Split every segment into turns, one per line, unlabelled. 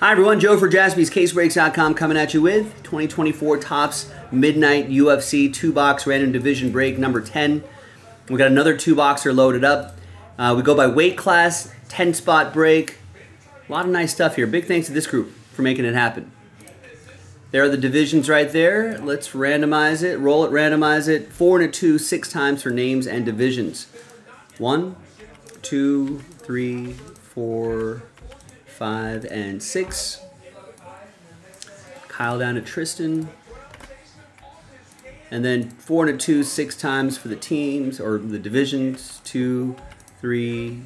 Hi everyone, Joe for jaspyscasebreaks.com coming at you with 2024 Topps Midnight UFC 2-box random division break number 10. We got another 2-boxer loaded up. Uh, we go by weight class, 10-spot break. A lot of nice stuff here. Big thanks to this group for making it happen. There are the divisions right there. Let's randomize it, roll it, randomize it. Four and a two, six times for names and divisions. One, two, three, four, five, and six. Kyle down to Tristan. And then four and a two, six times for the teams or the divisions. Two, three,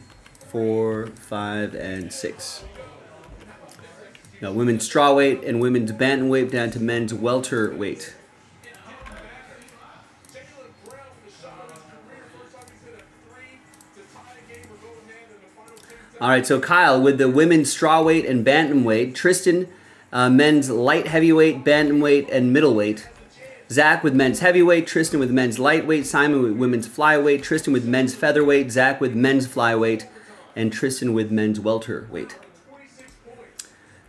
four, five, and six. Now, women's strawweight and women's bantamweight down to men's welterweight. All right, so Kyle with the women's strawweight and bantamweight, Tristan uh, men's light heavyweight, bantamweight, and middleweight. Zach with men's heavyweight, Tristan with men's lightweight, Simon with women's flyweight, Tristan with men's featherweight, Zach with men's flyweight, and Tristan with men's welterweight.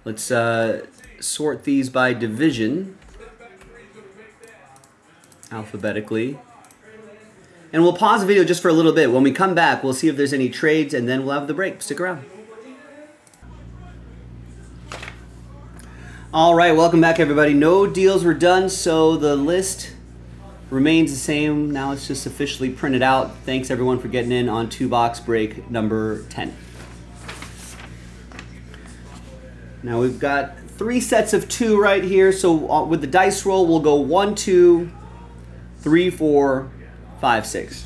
Let's uh, sort these by division alphabetically. And we'll pause the video just for a little bit. When we come back, we'll see if there's any trades, and then we'll have the break. Stick around. All right, welcome back, everybody. No deals were done, so the list remains the same. Now it's just officially printed out. Thanks, everyone, for getting in on two-box break number 10. Now we've got three sets of two right here. So uh, with the dice roll, we'll go one, two, three, four, five, six.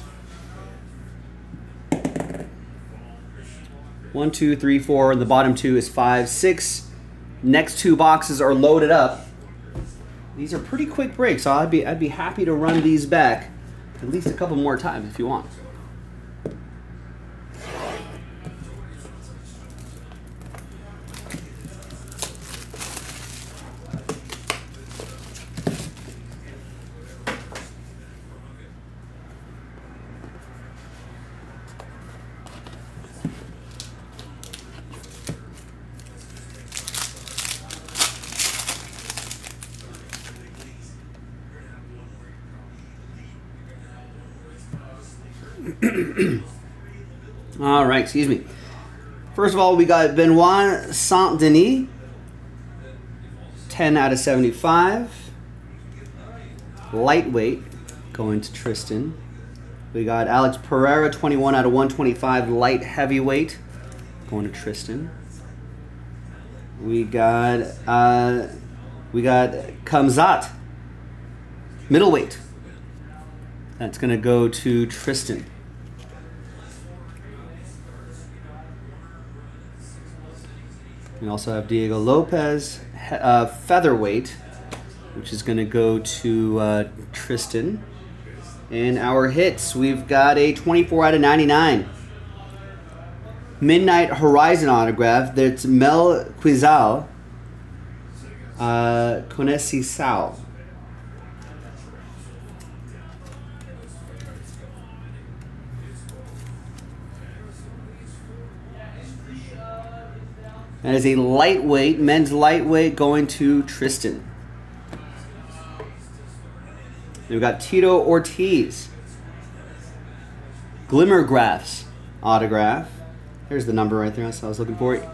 One, two, three, four, the bottom two is five, six. Next two boxes are loaded up. These are pretty quick breaks, so I'd be I'd be happy to run these back at least a couple more times if you want. all right, excuse me. First of all, we got Benoit Saint Denis, 10 out of 75. Lightweight going to Tristan. We got Alex Pereira, 21 out of 125. Light heavyweight going to Tristan. We got uh, we got Khamzat, middleweight. That's going to go to Tristan. We also have Diego Lopez, uh, featherweight, which is going to go to uh, Tristan. And our hits, we've got a 24 out of 99. Midnight Horizon autograph. That's Mel Quizal, uh, Conesi Sal. That is a lightweight, men's lightweight going to Tristan. We've got Tito Ortiz. Glimmer Graphs autograph. Here's the number right there. That's what I was looking for.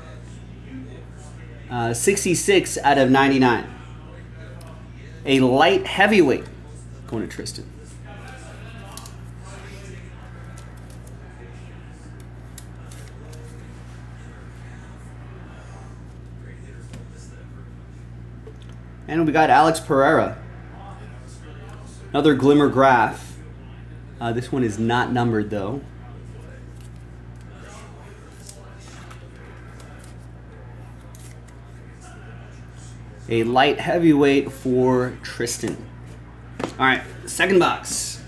Uh, 66 out of 99. A light heavyweight going to Tristan. And we got Alex Pereira. Another Glimmer Graph. Uh, this one is not numbered though. A light heavyweight for Tristan. All right, second box.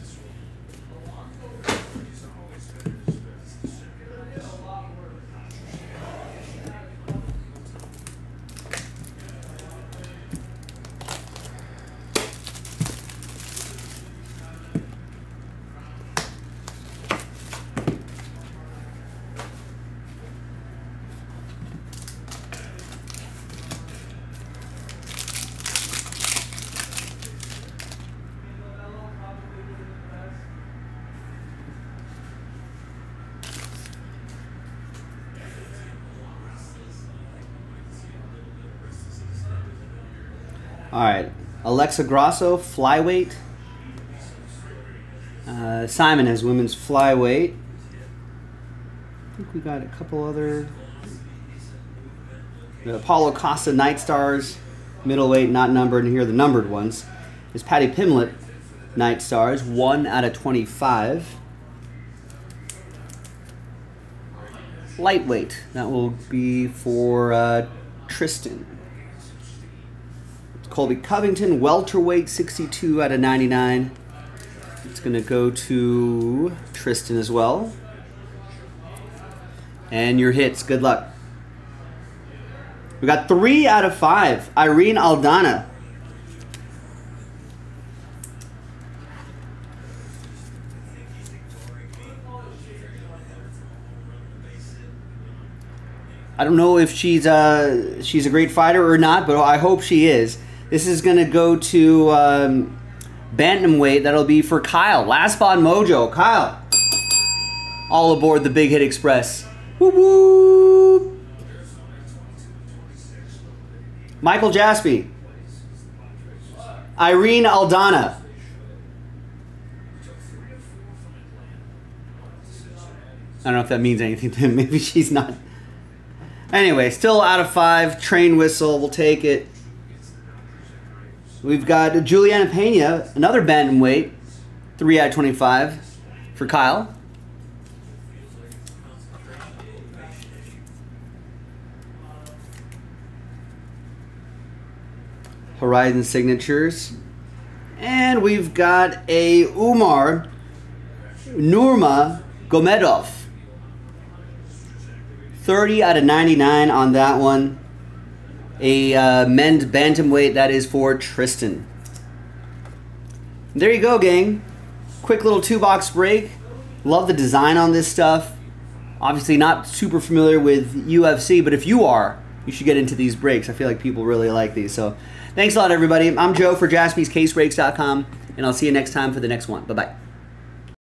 All right, Alexa Grasso, flyweight. Uh, Simon has women's flyweight. I think we got a couple other. The Paulo Costa Night Stars, middleweight, not numbered, and here are the numbered ones. Is Paddy Pimblett, Night Stars, 1 out of 25. Lightweight, that will be for uh, Tristan. Colby Covington, welterweight, 62 out of 99. It's going to go to Tristan as well. And your hits, good luck. We got three out of five. Irene Aldana. I don't know if she's a she's a great fighter or not, but I hope she is. This is going to go to um, bantamweight. That'll be for Kyle. Last spot mojo. Kyle. All aboard the Big Hit Express. Woo woo. Michael Jaspy. Irene Aldana. I don't know if that means anything to him. Maybe she's not. Anyway, still out of five. Train whistle. We'll take it. We've got Juliana Pena, another bantamweight. Three out of 25 for Kyle. Horizon signatures. And we've got a Umar Nurma Gomedov. 30 out of 99 on that one. A uh, men's bantamweight that is for Tristan. There you go, gang. Quick little two box break. Love the design on this stuff. Obviously, not super familiar with UFC, but if you are, you should get into these breaks. I feel like people really like these. So, thanks a lot, everybody. I'm Joe for jaspyscasebreaks.com, and I'll see you next time for the next one. Bye bye.